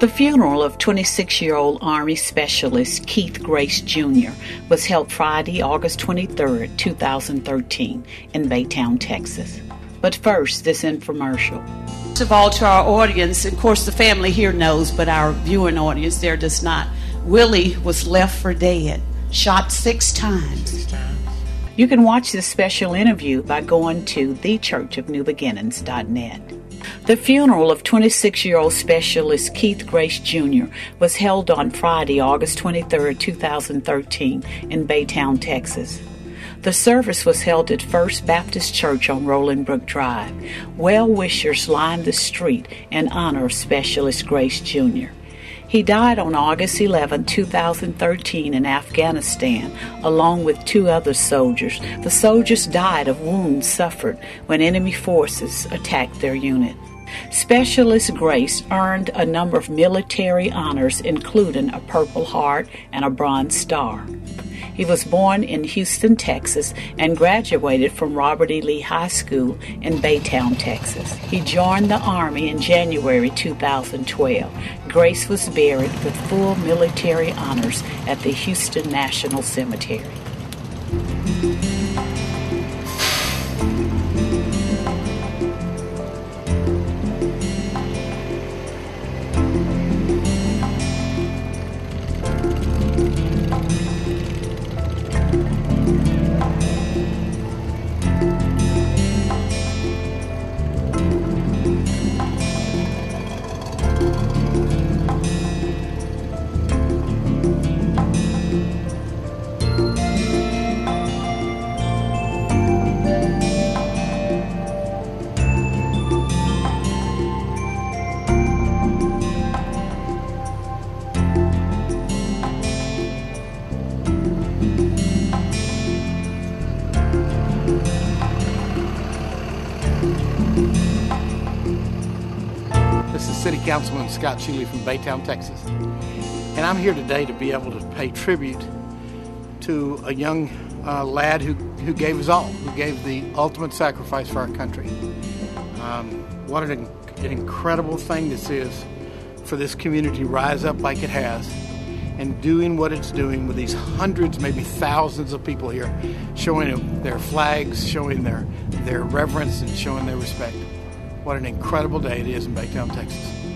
The funeral of 26 year old Army Specialist Keith Grace Jr. was held Friday, August 23, 2013, in Baytown, Texas. But first, this infomercial. First of all, to our audience, of course, the family here knows, but our viewing audience there does not. Willie was left for dead, shot six times. You can watch this special interview by going to thechurchofnewbeginnings.net. The funeral of 26 year old specialist Keith Grace Jr. was held on Friday, August 23, 2013, in Baytown, Texas. The service was held at First Baptist Church on Rolling Brook Drive. Well wishers lined the street in honor of Specialist Grace Jr. He died on August 11, 2013, in Afghanistan, along with two other soldiers. The soldiers died of wounds suffered when enemy forces attacked their unit. Specialist Grace earned a number of military honors, including a Purple Heart and a Bronze Star. He was born in Houston, Texas, and graduated from Robert E. Lee High School in Baytown, Texas. He joined the Army in January 2012. Grace was buried with full military honors at the Houston National Cemetery. City Councilman Scott Sheely from Baytown, Texas. And I'm here today to be able to pay tribute to a young uh, lad who, who gave his all, who gave the ultimate sacrifice for our country. Um, what an, an incredible thing this is for this community to rise up like it has and doing what it's doing with these hundreds, maybe thousands of people here, showing their flags, showing their, their reverence, and showing their respect. What an incredible day it is in Baytown, Texas.